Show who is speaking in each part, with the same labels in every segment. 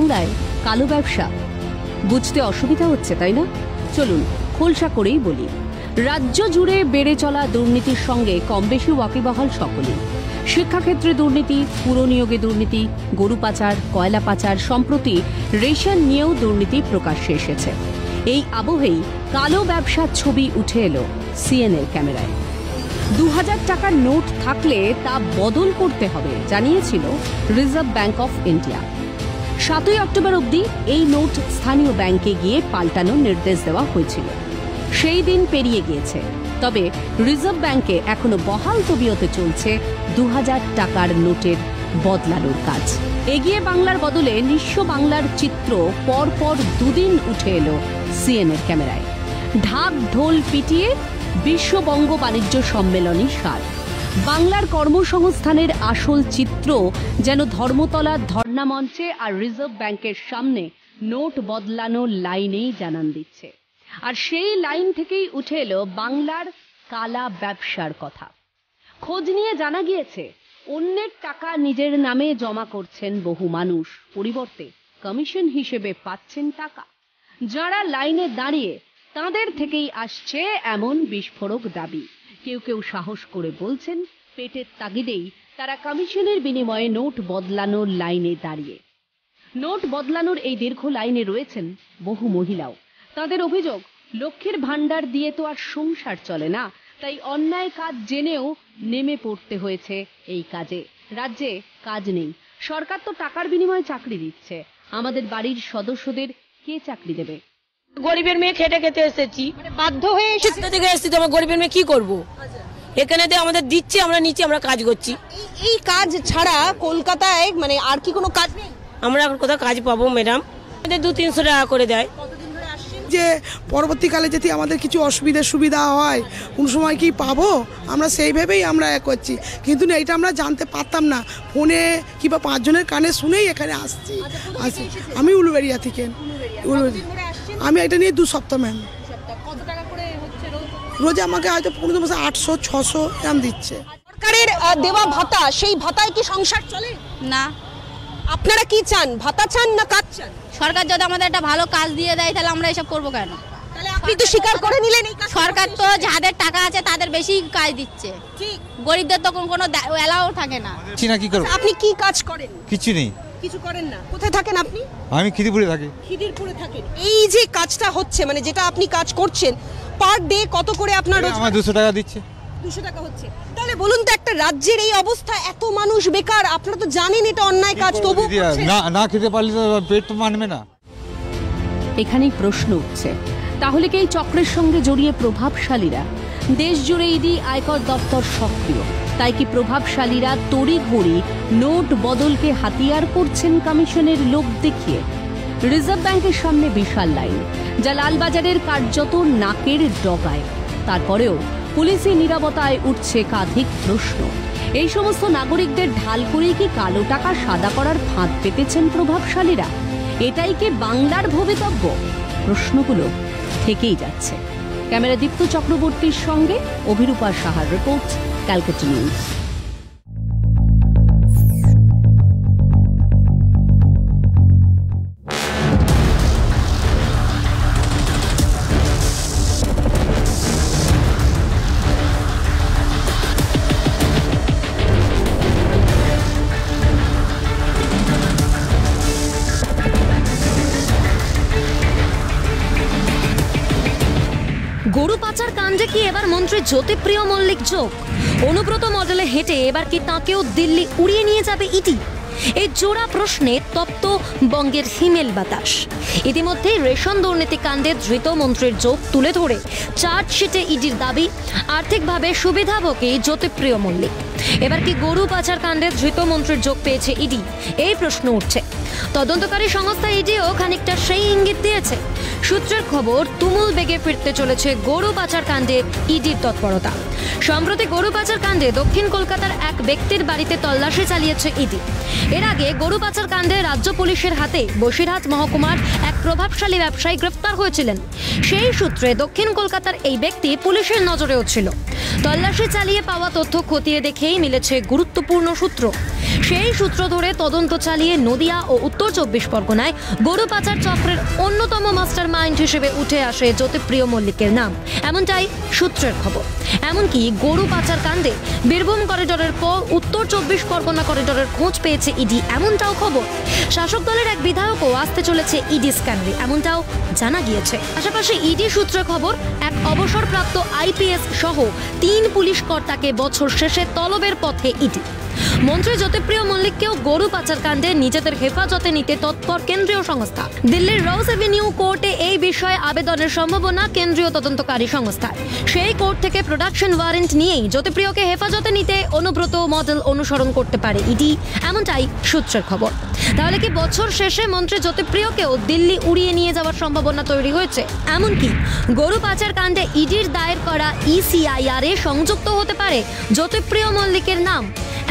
Speaker 1: বাংলায় কালো ব্যবসা। বুঝতে অসুবিধা হচ্ছে, তাই না? চলুন, খোলসা করেই বলি। রাজ্য জুড়ে বেড়ে চলা দুর্নীতির সঙ্গে কম বেশি ওয়াকিবহাল সকলেই। শিক্ষাক্ষেত্রে দুর্নীতি পুরনিয়োগে দুর্নীতি, গরু পাচার, কয়লা পাচার সম্প্রতি রেশন নিয়েও দুর্নীতি প্রকাশ্যে এসেছে। এই আবহেই কালো ব্যবসার ছবি উঠে এলো সিএনএর ক্যামেরায়। দু হাজার টাকার নোট থাকলে তা বদল করতে হবে, জানিয়েছিল রিজার্ভ ব্যাংক অফ ইন্ডিয়া। সাতই অক্টোবর অবধি এই নোট স্থানীয় ব্যাংকে গিয়ে পাল্টানোর নির্দেশ দেওয়া হয়েছিল। সেই দিন পেরিয়ে গিয়েছে। তবে রিজার্ভ ব্যাংকে এখনও বহাল তবিয়তে চলছে দু হাজার টাকার নোটের বদলানোর কাজ। এগিয়ে বাংলার বদলে নিঃস্ব বাংলার চিত্র পরপর দুদিন উঠে এলো সিএনএর ক্যামেরায়। ঢাক ঢোল পিটিয়ে বিশ্ববঙ্গ বাণিজ্য সম্মেলনী সার। বাংলার কর্মসংস্থানের আসল চিত্র যেন ধর্মতলার ধর্ণা মঞ্চে আর রিজার্ভ ব্যাংকের সামনে নোট বদলানো লাইনেই জানান দিচ্ছে। আর সেই লাইন থেকেই উঠে এলো বাংলার কালা ব্যবসার কথা। খোঁজ নিয়ে জানা গিয়েছে, অন্যের টাকা নিজের নামে জমা করছেন বহু মানুষ। পরিবর্তে কমিশন হিসেবে পাচ্ছেন টাকা। যারা লাইনে দাঁড়িয়ে তাদের থেকেই আসছে এমন বিস্ফোরক দাবি। কেউ কেউ সাহস করে বলছেন, পেটের তাগিদেই তারা কমিশনের বিনিময়ে নোট বদলানোর লাইনে দাঁড়িয়ে। নোট বদলানোর এই দীর্ঘ লাইনে রয়েছেন বহু মহিলাও। তাদের অভিযোগ, লক্ষ্মীর ভাণ্ডার দিয়ে তো আর সংসার চলে না, তাই অন্যায় কাজ জেনেও নেমে পড়তে হয়েছে এই কাজে। রাজ্যে কাজ নেই। সরকার তো টাকার বিনিময়ে চাকরি দিচ্ছে। আমাদের বাড়ির সদস্যদের কে চাকরি দেবে?
Speaker 2: গরিবের মেয়ে খেটে খেতে এসেছি।
Speaker 3: বাধ্য হয়ে এসে
Speaker 2: শিক্ষা থেকে এসেছি তো আমার গরিবের মেয়ে কি করব? এখানে তো আমাদের দিচ্ছে আমরা নিচে আমরা কাজ করছি।
Speaker 3: এই- এই কাজ ছাড়া কলকাতায় মানে আর কি কোনো কাজ নেই?
Speaker 2: আমরা এখন কোথাও কাজ পাবো ম্যাডাম আমাদের দু তিনশো টাকা করে দেয়।
Speaker 4: যে পরবর্তীকালে যদি আমাদের কিছু অসুবিধা সুবিধা হয় কোন সময় কি পাবো? আমরা সেই ভেবেই আমরা এ করছি। কিন্তু না, এটা আমরা জানতে পারতাম না। ফোনে কিংবা পাঁচজনের কানে শুনেই এখানে আসছি। আসছি। আমি উলুবেরিয়া থেকে। উলুবেরিয়া আমি এটা নিয়ে দু সপ্তাহ ম্যাম রোজে আমাকে হয়তো পনেরো মাসে আটশো ছশো এরম দিচ্ছে।
Speaker 3: সরকারের দেওয়া ভাতা সেই ভাতায় কি সংসার চলে?
Speaker 5: না।
Speaker 3: আপনারা কি চান ভাতা চান না কাজ চান?
Speaker 5: সরকার যদি আমাদের একটা ভালো কাজ দিয়ে দেয় তাহলে আমরা এসব করব কেন?
Speaker 3: তাহলে আপনি তো স্বীকার করে নিলেন এই
Speaker 5: সরকার তো যাদের টাকা আছে তাদের বেশি কাজ দিচ্ছে। গরিবদের তখন কোনো এলাও থাকে না।
Speaker 6: ছি না
Speaker 3: আপনি কি কাজ করেন?
Speaker 6: কিছু নেই।
Speaker 3: কিছু করেন না। কোথায় থাকেন আপনি?
Speaker 6: আমি খিদিপুরে থাকি।
Speaker 3: খিদিরপুরে থাকেন। এই যে কাজটা হচ্ছে মানে যেটা আপনি কাজ করছেন পার ডে কত করে আপনার
Speaker 6: আমার দুশো টাকা দিচ্ছে।
Speaker 3: দুশো টাকা হচ্ছে। তাহলে বলুন তো একটা রাজ্যের এই অবস্থা এত মানুষ বেকার আপনারা তো জানেন এটা অন্যায় কাজ তবু
Speaker 6: না না খেতে পারলে তো পেট তো মানবে না।
Speaker 1: এখানেই প্রশ্ন উঠছে তাহলে কি এই চক্রের সঙ্গে জড়িয়ে প্রভাবশালীরা দেশ জুড়ে ইডি আয়কর দপ্তর সক্রিয়? তাই কি প্রভাবশালীরা তড়িঘড়ি নোট বদলকে হাতিয়ার করছেন কমিশনের লোক দেখিয়ে? রিজার্ভ ব্যাংকের সামনে বিশাল লাইন, যা লালবাজারের কার্যত নাকের ডগায়। তারপরেও পুলিশি নিরাপত্তায় উঠছে একাধিক প্রশ্ন। এই সমস্ত নাগরিকদের ঢাল করেই কি কালো টাকা সাদা করার ফাঁদ পেতেছেন প্রভাবশালীরা? এটাই কি বাংলার ভবিতব্য? প্রশ্নগুলো থেকেই যাচ্ছে। ক্যামেরা দীপ্ত চক্রবর্তীর সঙ্গে অভিরূপা সাহার রিপোর্ট। ক্যালকাটা নিউজ
Speaker 7: মন্ত্রী জ্যোতিপ্রিয় মল্লিক যোগ। অনুব্রত মডেলে হেঁটে এবার কি তাকেও দিল্লি উড়িয়ে নিয়ে যাবে ইডি? এই জোড়া প্রশ্নে তপ্ত বঙ্গের হিমেল বাতাস। ইতিমধ্যেই রেশন দুর্নীতি কাণ্ডে ধৃত মন্ত্রীর যোগ তুলে ধরে। চার্জশিটে ইডির দাবি, আর্থিকভাবে সুবিধাভোগী জ্যোতিপ্রিয় মল্লিক। এবার কি গরু পাচার কাণ্ডে ধৃত মন্ত্রীর যোগ পেয়েছে ইডি? এই প্রশ্ন উঠছে। তদন্তকারী সংস্থা ইডিও খানিকটা সেই ইঙ্গিত দিয়েছে। সূত্রের খবর, তুমুল বেগে ফিরতে চলেছে গরু পাচার কাণ্ডে ইডির তৎপরতা। সম্প্রতি গরু পাচার কাণ্ডে দক্ষিণ কলকাতার এক ব্যক্তির বাড়িতে তল্লাশি চালিয়েছে ইডি। এর আগে গরু পাচার কাণ্ডে রাজ্য পুলিশের হাতে বসিরহাট মহকুমার এক প্রভাবশালী ব্যবসায়ী গ্রেফতার হয়েছিলেন। সেই সূত্রে দক্ষিণ কলকাতার এই ব্যক্তি পুলিশের নজরেও ছিল। তল্লাশি চালিয়ে পাওয়া তথ্য খতিয়ে দেখেই মিলেছে গুরুত্বপূর্ণ সূত্র। সেই সূত্র ধরে তদন্ত চালিয়ে নদিয়া ও উত্তর চব্বিশ পরগনায় গরু পাচার চক্রের অন্যতম মাস্টার মাইন্ড হিসেবে উঠে আসে জ্যোতিপ্রিয় মল্লিকের নাম। এমনটাই সূত্রের খবর। এমনকি গরু পাচার কাণ্ডে বীরভূম করিডরের পর উত্তর চব্বিশ পরগনা করিডরের খোঁজ পেয়েছে ইডি। এমনটাও খবর। শাসক দলের এক বিধায়কও আসতে চলেছে ইডি স্ক্যানারে। এমনটাও জানা গিয়েছে। পাশাপাশি ইডি সূত্রে খবর, এক অবসরপ্রাপ্ত আইপিএস সহ তিন পুলিশ কর্তাকে বছর শেষে তলবের পথে ইডি। মন্ত্রী জ্যোতিপ্রিয় মল্লিককেও গরু পাচার কাণ্ডে নিজেদের হেফাজতে নিতে তৎপর কেন্দ্রীয় সংস্থা। দিল্লির রোজ এভিনিউ কোর্টে এই বিষয়ে আবেদনের সম্ভাবনা কেন্দ্রীয় তদন্তকারী সংস্থার সেই কোর্ট থেকে প্রোডাকশন ওয়ারেন্ট নিয়েই জ্যোতিপ্রিয়কে হেফাজতে নিতে অনুব্রত মডেল অনুসরণ করতে পারে ইডি, এমনটাই সূত্রের খবর। তাহলে কি বছর শেষে মন্ত্রী জ্যোতিপ্রিয়কেও দিল্লি উড়িয়ে নিয়ে যাওয়ার সম্ভাবনা তৈরি হয়েছে? এমনকি গরু পাচার কাণ্ডে ইডির দায়ের করা E ইসিআইআর এ সংযুক্ত হতে পারে জ্যোতিপ্রিয় মল্লিকের নাম।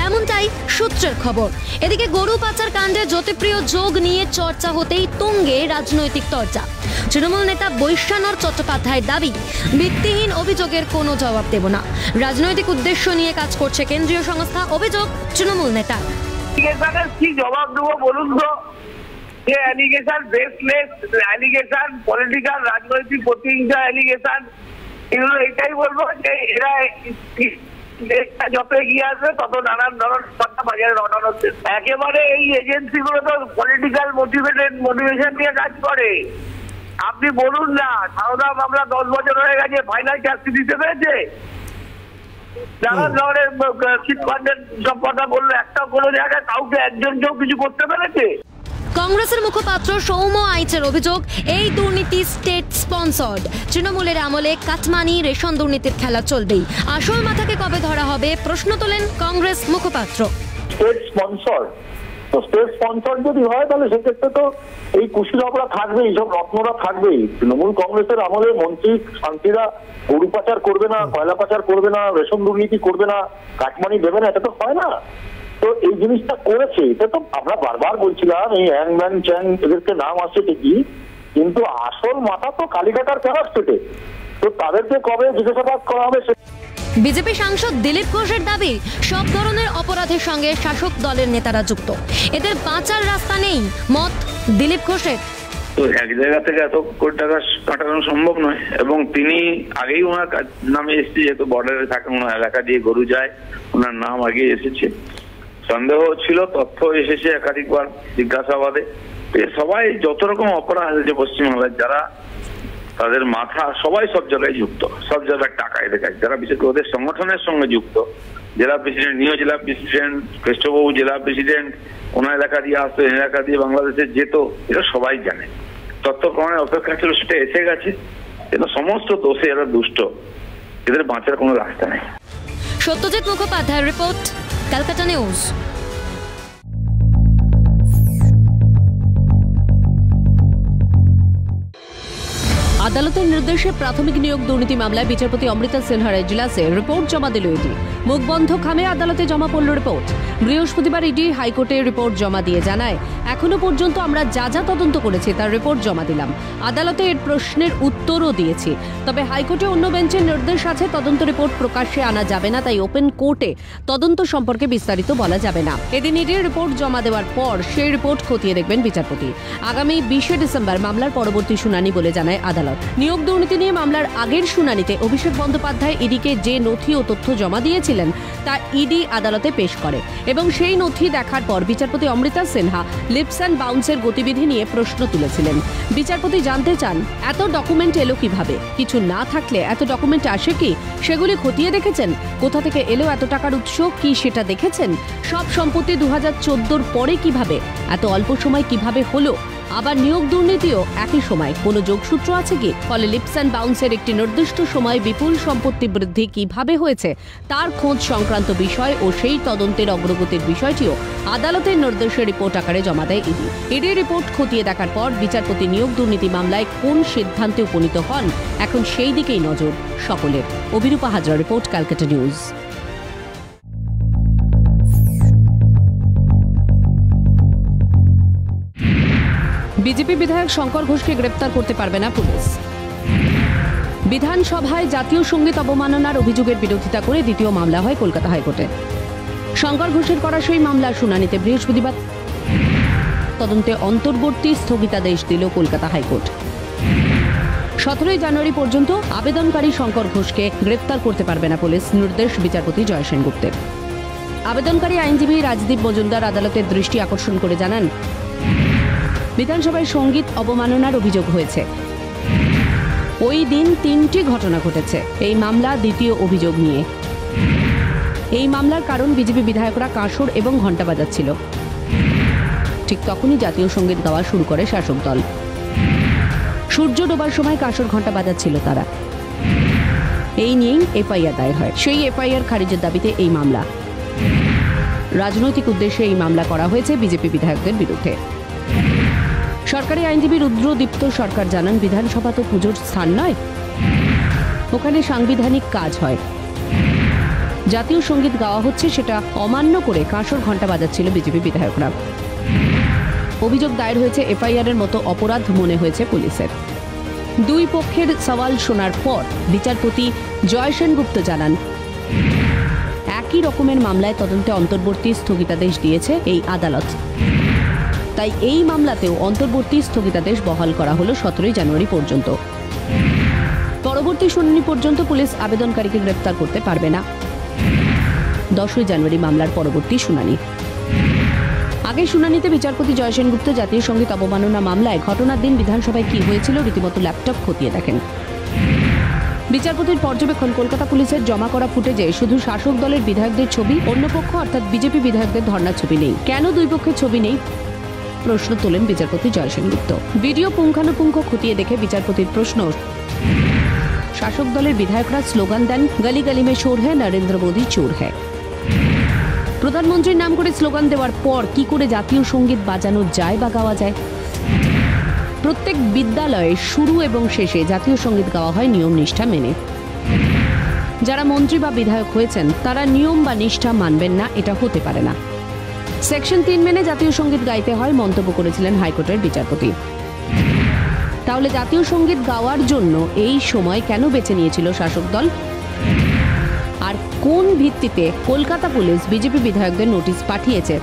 Speaker 7: এমনটাই সূত্রের খবর। এদিকে গরু পাচার কাণ্ডে জ্যোতিপ্রিয় যোগ নিয়ে চর্চা হতেই তুঙ্গে রাজনৈতিক চর্চা তৃণমূল নেতা বৈশ্যানর চট্টোপাধ্যায়ের দাবি, ভিত্তিহীন অভিযোগের কোনো জবাব দেব না। রাজনৈতিক উদ্দেশ্য নিয়ে কাজ করছে কেন্দ্রীয় সংস্থা, অভিযোগ তৃণমূল নেতা
Speaker 8: কি জবাব দেবো বলুন তো? যে অ্যালিগেশন বেসলেস অ্যালিগেশন পলিটিক্যাল রাজনৈতিক প্রতিহিংসা অ্যালিগেশন এটাই বলব যে এরা দেশটা যত এগিয়ে আসবে তত নানান ধরনের কথা বাজারে রটানো হচ্ছে। একেবারে এই এজেন্সি গুলো তো পলিটিক্যাল মোটিভেটেড মোটিভেশন নিয়ে কাজ করে। আপনি বলুন না সারদা মামলা দশ বছর হয়ে গেছে ফাইনাল চাকরি দিতে পেরেছে? নানান ধরনের চিটফান্ডের সব কথা বলল একটা কোনো জায়গায় কাউকে একজন কেউ কিছু করতে পেরেছে?
Speaker 7: কংগ্রেসের মুখপাত্র সৌম্য আইচের অভিযোগ, এই দুর্নীতি স্টেট স্পন্সর্ড তৃণমূলের আমলে কাটমানি, রেশন দুর্নীতির খেলা চলবেই। আসল মাথাকে কবে ধরা হবে, প্রশ্ন তোলেন কংগ্রেস মুখপাত্র।
Speaker 9: স্টেট স্পন্সর তো স্টেট স্পন্সর যদি হয়, তাহলে সেক্ষেত্রে তো এই কুশীলকরা থাকবেই সব রত্নরা থাকবেই। তৃণমূল কংগ্রেসের আমলে মন্ত্রী শান্তিরা গরু পাচার করবে না, কয়লা পাচার করবে না, রেশন দুর্নীতি করবে না, কাটমানি দেবে না, এটা তো হয় না। তো এই জিনিসটা করেছে। এটা তো আমরা বারবার বলছিলাম এই হ্যাং ম্যান চ্যাং এদেরকে নাম আসছে ঠিকই কিন্তু আসল মাথা তো কালীঘাটার ক্যারার স্টেটে। তো তাদেরকে কবে জিজ্ঞাসাবাদ করা হবে সে
Speaker 7: বিজেপি সাংসদ দিলীপ ঘোষের দাবি সব ধরনের অপরাধের সঙ্গে শাসক দলের নেতারা যুক্ত। এদের বাঁচার রাস্তা নেই মত দিলীপ ঘোষের।
Speaker 10: তো এক জায়গা থেকে এত কোটি টাকা কাটানো সম্ভব নয় এবং তিনি আগেই ওনার নামে এসেছে যেহেতু বর্ডারে থাকেন ওনার এলাকা দিয়ে গরু যায় ওনার নাম আগে এসেছে। সন্দেহ ছিল, তথ্য এসেছে একাধিকবার জিজ্ঞাসাবাদে। সবাই যত রকম অপরাধ আছে পশ্চিমবাংলার যারা তাদের মাথা, সবাই সব জায়গায় যুক্ত, সব জায়গায় টাকা এদের কাছে। যারা বিশেষ করে ওদের সংগঠনের সঙ্গে যুক্ত, জেলা প্রেসিডেন্ট নিউ জেলা প্রেসিডেন্ট কৃষ্ণবাবু জেলা প্রেসিডেন্ট ওনার এলাকা দিয়ে আসতো এলাকা দিয়ে বাংলাদেশে যেত এটা সবাই জানে। তথ্য প্রমাণের অপেক্ষা ছিল, সেটা এসে গেছে। কিন্তু সমস্ত দোষে এরা দুষ্ট। এদের বাঁচার কোনো রাস্তা নেই।
Speaker 7: সত্যজিৎ মুখোপাধ্যায়ের রিপোর্ট। ক্যালকাটা নিউজ
Speaker 1: আদালতের নির্দেশে প্রাথমিক নিয়োগ দুর্নীতি মামলায় বিচারপতি অমৃতা সিনহার এজলাসে রিপোর্ট জমা দিল ইডি। মুখবন্ধ খামে আদালতে জমা পড়ল রিপোর্ট। বৃহস্পতিবার ইডি হাইকোর্টে রিপোর্ট জমা দিয়ে জানায়, এখনও পর্যন্ত আমরা যা যা তদন্ত করেছি তার রিপোর্ট জমা দিলাম। আদালতে এর প্রশ্নের উত্তরও দিয়েছি। তবে হাইকোর্টে অন্য বেঞ্চের নির্দেশ আছে, তদন্ত রিপোর্ট প্রকাশ্যে আনা যাবে না, তাই ওপেন কোর্টে তদন্ত সম্পর্কে বিস্তারিত বলা যাবে না। এদিন ইডির রিপোর্ট জমা দেওয়ার পর সেই রিপোর্ট খতিয়ে দেখবেন বিচারপতি। আগামী বিশে ডিসেম্বর মামলার পরবর্তী শুনানি বলে জানায় আদালত। নিয়োগ দুর্নীতি নিয়ে মামলার আগের শুনানিতে অভিষেক বন্দ্যোপাধ্যায় ইডিকে যে নথি ও তথ্য জমা দিয়েছিলেন, তা ইডি আদালতে পেশ করে। এবং সেই নথি দেখার পর বিচারপতি অমৃতা সিনহা লিপস অ্যান্ড বাউন্সের গতিবিধি নিয়ে প্রশ্ন তুলেছিলেন। বিচারপতি জানতে চান, এত ডকুমেন্ট এলো কীভাবে? কিছু না থাকলে এত ডকুমেন্ট আসে কি? সেগুলি খতিয়ে দেখেছেন? কোথা থেকে এলো এত টাকার উৎস? কি সেটা দেখেছেন? সব সম্পত্তি দু হাজার পরে কীভাবে? এত অল্প সময় কীভাবে হলো? আবার নিয়োগ দুর্নীতিও একই সময়। কোনো যোগসূত্র আছে কি? ফলে লিপস অ্যান্ড বাউন্সের একটি নির্দিষ্ট সময় বিপুল সম্পত্তি বৃদ্ধি কীভাবে হয়েছে? তার খোঁজ সংক্রান্ত বিষয় ও সেই তদন্তের অগ্রগতির বিষয়টিও আদালতের নির্দেশে রিপোর্ট আকারে জমা দেয় ইডি। ইডি রিপোর্ট খতিয়ে দেখার পর বিচারপতি নিয়োগ দুর্নীতি মামলায় কোন সিদ্ধান্তে উপনীত হন? এখন সেই দিকেই নজর সকলের। Abhirupa Hazra report Calcutta news. BJP বিধায়ক শঙ্কর ঘোষকে গ্রেপ্তার করতে পারবে না পুলিশ। বিধানসভায় জাতীয় সংগীত অবমাননার অভিযোগের বিরোধিতা করে দ্বিতীয় মামলা হয় কলকাতা হাইকোর্টে। শঙ্কর ঘোষের করা সেই মামলার শুনানিতে বৃহস্পতিবার তদন্তে অন্তর্বর্তী স্থগিতাদেশ দিল কলকাতা হাইকোর্ট। সতেরোই জানুয়ারি পর্যন্ত আবেদনকারী শঙ্কর ঘোষকে গ্রেপ্তার করতে পারবে না পুলিশ, নির্দেশ বিচারপতি জয় সেনগুপ্তের আবেদনকারী আইনজীবী রাজদীপ মজুমদার আদালতের দৃষ্টি আকর্ষণ করে জানান বিধানসভায় সংগীত অবমাননার অভিযোগ হয়েছে। ওই দিন তিনটি ঘটনা ঘটেছে। এই মামলা দ্বিতীয় অভিযোগ নিয়ে। এই মামলার কারণ বিজেপি বিধায়করা কাঁসর এবং ঘণ্টা বাজাচ্ছিল। ঠিক তখনই জাতীয় সংগীত গাওয়া শুরু করে শাসক দল। সূর্য ডোবার সময় কাঁসর ঘণ্টা বাজাচ্ছিল তারা। এই নিয়েই এফআইআর দায়ের হয়। সেই এফআইআর খারিজের দাবিতে এই মামলা। রাজনৈতিক উদ্দেশ্যে এই মামলা করা হয়েছে বিজেপি বিধায়কদের বিরুদ্ধে। সরকারি আইনজীবী রুদ্রদীপ্ত সরকার জানান, বিধানসভা তো পুজোর স্থান নয়। ওখানে সাংবিধানিক কাজ হয়। জাতীয় সংগীত গাওয়া হচ্ছে সেটা অমান্য করে কাঁসর ঘণ্টা বাজাচ্ছিল বিজেপি বিধায়করা। অভিযোগ দায়ের হয়েছে এফআইআর এর মতো অপরাধ মনে হয়েছে পুলিশের। দুই পক্ষের সওয়াল শোনার পর বিচারপতি জয় সেনগুপ্ত জানান, একই রকমের মামলায় তদন্তে অন্তর্বর্তী স্থগিতাদেশ দিয়েছে এই আদালত। তাই এই মামলাতেও অন্তর্বর্তী স্থগিতাদেশ বহাল করা হলো সতেরোই জানুয়ারি পর্যন্ত। পরবর্তী শুনানি পর্যন্ত পুলিশ আবেদনকারীকে গ্রেপ্তার করতে পারবে না। দশই জানুয়ারি মামলার পরবর্তী শুনানি। আগে শুনানিতে বিচারপতি জয় সেনগুপ্ত জাতীয় সংগীত অবমাননা মামলায় ঘটনার দিন বিধানসভায় কি হয়েছিল রীতিমতো ল্যাপটপ খতিয়ে দেখেন। বিচারপতির পর্যবেক্ষণ, কলকাতা পুলিশের জমা করা ফুটেজে শুধু শাসক দলের বিধায়কদের ছবি, অন্য পক্ষ অর্থাৎ বিজেপি বিধায়কদের ধর্নার ছবি নেই। কেন দুই পক্ষের ছবি নেই? প্রশ্ন তোলেন বিচারপতি জয় সেনগুপ্ত ভিডিও পুঙ্খানুপুঙ্খ খতিয়ে দেখে বিচারপতির প্রশ্ন। শাসক দলের বিধায়করা স্লোগান দেন গলি গলি মে চোর হ্যাঁ নরেন্দ্র মোদী চোর হ্যাঁ প্রধানমন্ত্রীর নাম করে স্লোগান দেওয়ার পর কি করে জাতীয় সংগীত বাজানো যায় বা গাওয়া যায়? প্রত্যেক বিদ্যালয়ে শুরু এবং শেষে জাতীয় সংগীত গাওয়া হয় নিয়ম নিষ্ঠা মেনে। যারা মন্ত্রী বা বিধায়ক হয়েছেন, তারা নিয়ম বা নিষ্ঠা মানবেন না, এটা হতে পারে না। সেকশন তিন মেনে জাতীয় সংগীত গাইতে হয় মন্তব্য করেছিলেন হাইকোর্টের বিচারপতি। তাহলে জাতীয় সংগীত গাওয়ার জন্য এই সময় কেন বেছে নিয়েছিল শাসক দল? আর কোন ভিত্তিতে কলকাতা পুলিশ বিজেপি বিধায়কদের নোটিশ পাঠিয়েছে?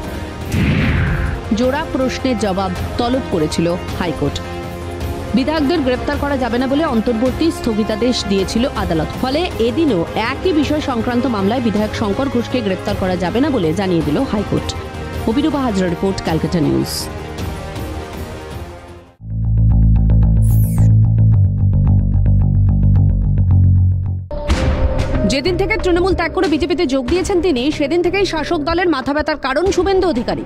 Speaker 1: জোড়া প্রশ্নের জবাব তলব করেছিল হাইকোর্ট। বিধায়কদের গ্রেপ্তার করা যাবে না বলে অন্তর্বর্তী স্থগিতাদেশ দিয়েছিল আদালত। ফলে এদিনও একই বিষয় সংক্রান্ত মামলায় বিধায়ক শঙ্কর ঘোষকে গ্রেপ্তার করা যাবে না বলে জানিয়ে দিল high court. Abhirupa Hazra report, Calcutta news. যেদিন থেকে তৃণমূল ত্যাগ করে বিজেপিতে যোগ দিয়েছেন তিনি, সেদিন থেকেই শাসক দলের মাথা ব্যথার কারণ শুভেন্দু অধিকারী।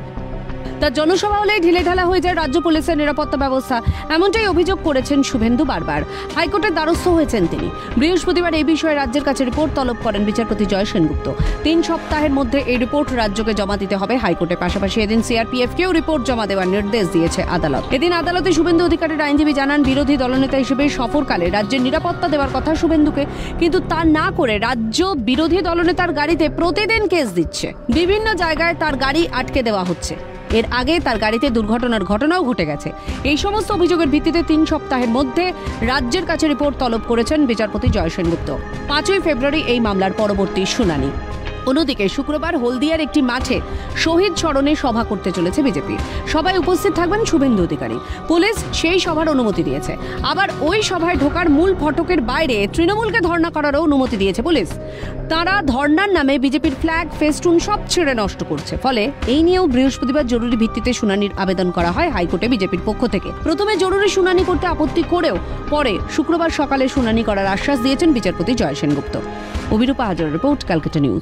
Speaker 1: তার জনসভা হলেই ঢিলে ঢালা হয়ে যায় রাজ্য পুলিশের নিরাপত্তা ব্যবস্থা। এমনটাই অভিযোগ করেছেন শুভেন্দু বারবার। হাইকোর্টের দ্বারস্থ হয়েছেন তিনি। বৃহস্পতিবার এই বিষয়ে রাজ্যের কাছে রিপোর্ট তলব করেন বিচারপতি জয় সেনগুপ্ত তিন সপ্তাহের মধ্যে এই রিপোর্ট রাজ্যকে জমা দিতে হবে হাইকোর্টের পাশাপাশি এদিন সিআরপিএফ কেও রিপোর্ট জমা দেওয়ার নির্দেশ দিয়েছে আদালত। এদিন আদালতে শুভেন্দু অধিকারের আইনজীবী জানান, বিরোধী দলনেতা হিসেবে সফরকালে রাজ্যের নিরাপত্তা দেওয়ার কথা শুভেন্দুকে, কিন্তু তা না করে রাজ্য বিরোধী দলনেতার গাড়িতে প্রতিদিন কেস দিচ্ছে। বিভিন্ন জায়গায় তার গাড়ি আটকে দেওয়া হচ্ছে। এর আগে তার গাড়িতে দুর্ঘটনার ঘটনাও ঘটে গেছে। এই সমস্ত অভিযোগের ভিত্তিতে তিন সপ্তাহের মধ্যে রাজ্যের কাছে রিপোর্ট তলব করেছেন বিচারপতি জয় সেনগুপ্ত। পাঁচই ফেব্রুয়ারি এই মামলার পরবর্তী শুনানি। অন্যদিকে শুক্রবার হলদিয়ার একটি মাঠে শহীদ স্মরণে সভা করতে চলেছে বিজেপি। সবাই উপস্থিত থাকবেন শুভেন্দু অধিকারী। পুলিশ সেই সভার অনুমতি দিয়েছে। আবার ওই সভায় ঢোকার মূল ফটকের বাইরে তৃণমূলকে ধর্ণা করারও অনুমতি দিয়েছে পুলিশ। তারা ধর্নার নামে বিজেপির ফ্ল্যাগ, ফেস্টুন সব ছেড়ে নষ্ট করছে। ফলে এই নিয়েও বৃহস্পতিবার জরুরি ভিত্তিতে শুনানির আবেদন করা হয় হাইকোর্টে বিজেপির পক্ষ থেকে। প্রথমে জরুরি শুনানি করতে আপত্তি করেও পরে শুক্রবার সকালে শুনানি করার আশ্বাস দিয়েছেন বিচারপতি জয় সেনগুপ্ত। অভিরূপা হাজার রিপোর্ট, ক্যালকাটা নিউজ।